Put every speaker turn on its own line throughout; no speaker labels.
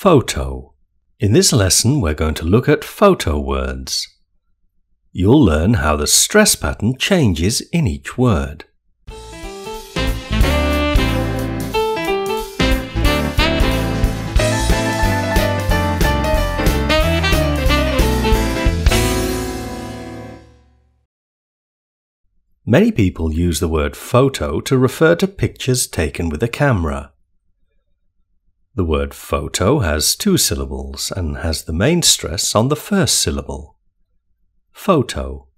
Photo. In this lesson, we're going to look at photo words. You'll learn how the stress pattern changes in each word. Many people use the word photo to refer to pictures taken with a camera. The word photo has two syllables and has the main stress on the first syllable. Photo.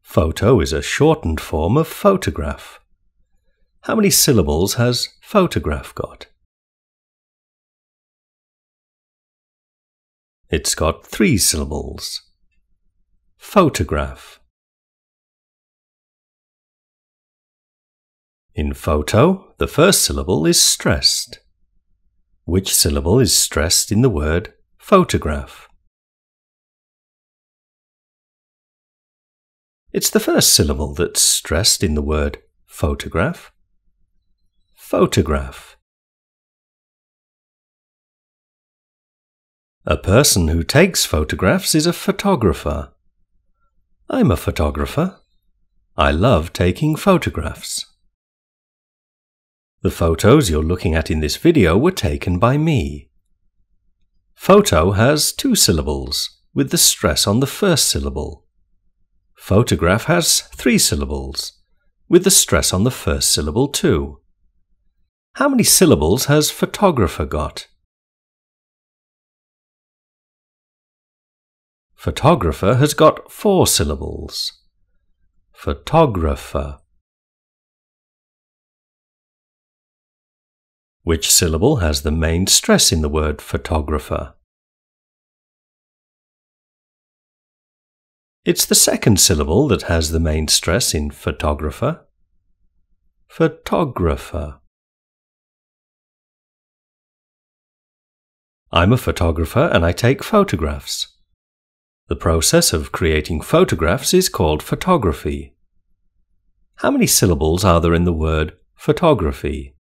Photo is a shortened form of photograph. How many syllables has photograph got? It's got three syllables. Photograph. In photo, the first syllable is stressed. Which syllable is stressed in the word photograph? It's the first syllable that's stressed in the word photograph. Photograph. A person who takes photographs is a photographer. I'm a photographer. I love taking photographs. The photos you're looking at in this video were taken by me. Photo has two syllables, with the stress on the first syllable. Photograph has three syllables, with the stress on the first syllable too. How many syllables has photographer got? Photographer has got four syllables. Photographer. Which syllable has the main stress in the word photographer? It's the second syllable that has the main stress in photographer. Photographer. I'm a photographer and I take photographs. The process of creating photographs is called photography. How many syllables are there in the word photography?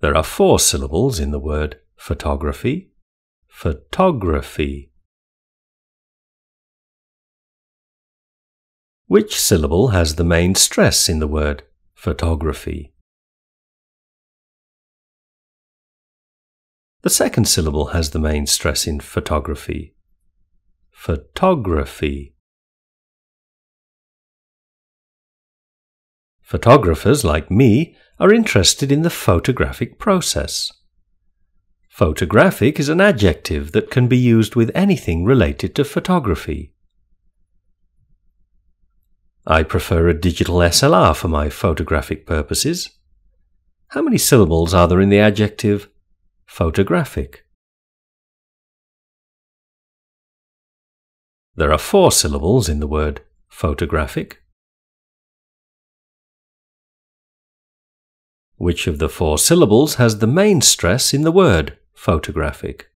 There are four syllables in the word photography. Photography. Which syllable has the main stress in the word photography? The second syllable has the main stress in photography. Photography. Photographers like me are interested in the photographic process. Photographic is an adjective that can be used with anything related to photography. I prefer a digital SLR for my photographic purposes. How many syllables are there in the adjective photographic? There are four syllables in the word photographic. Which of the four syllables has the main stress in the word photographic?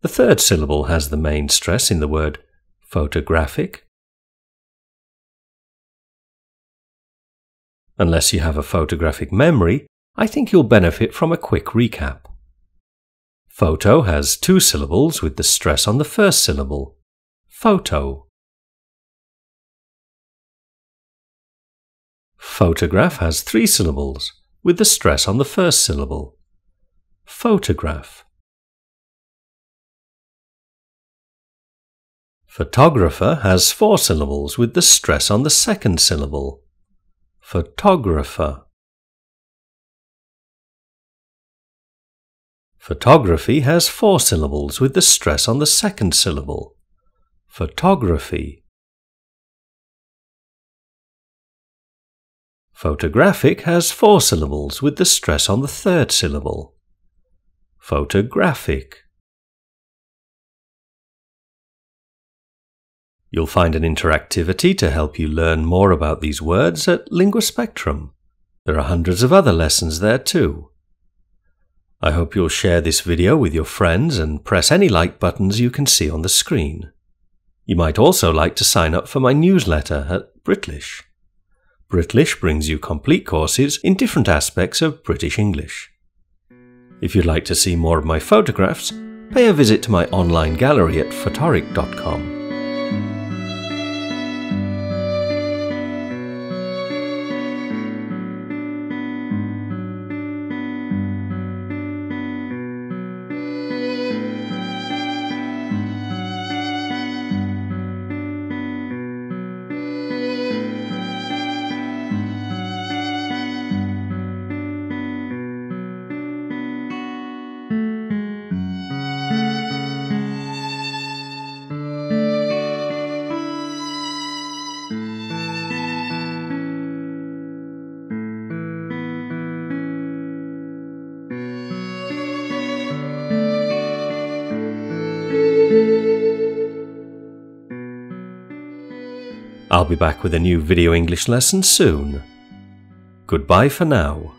The third syllable has the main stress in the word photographic. Unless you have a photographic memory, I think you'll benefit from a quick recap. Photo has two syllables with the stress on the first syllable. Photo. Photograph has three syllables, with the stress on the first syllable. Photograph. Photographer has four syllables with the stress on the second syllable. Photographer. Photography has four syllables with the stress on the second syllable. Photography. Photographic has four syllables with the stress on the third syllable. Photographic. You'll find an interactivity to help you learn more about these words at Linguaspectrum. There are hundreds of other lessons there too. I hope you'll share this video with your friends and press any like buttons you can see on the screen. You might also like to sign up for my newsletter at Britlish. Britlish brings you complete courses in different aspects of British English. If you'd like to see more of my photographs, pay a visit to my online gallery at photoric.com. I'll be back with a new video English lesson soon. Goodbye for now.